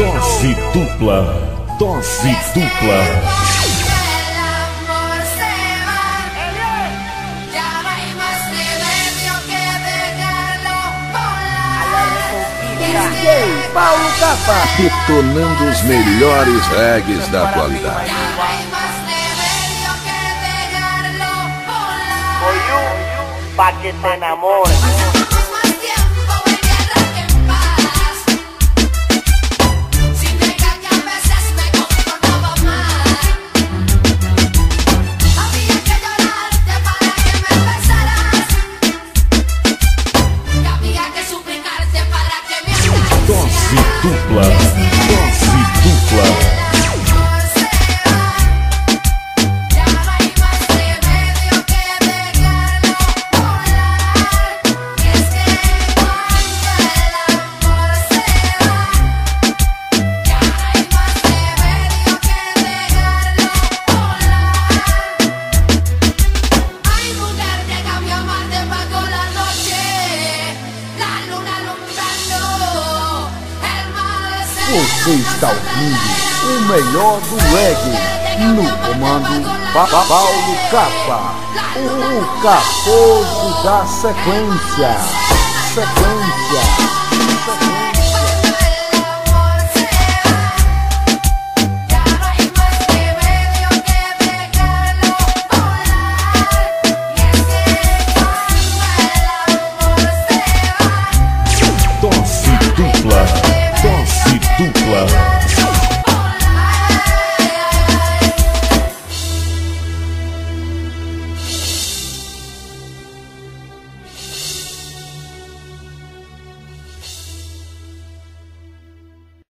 Dose dupla. Dose dupla. Paulo Capa. Detonando os melhores regs da atualidade. Foi um, pra que namora. Dose dupla. Dose dupla. Você está ouvindo o melhor do reggae no comando pa -pa Paulo Capa, o caposo da sequência. Sequência. Sequência.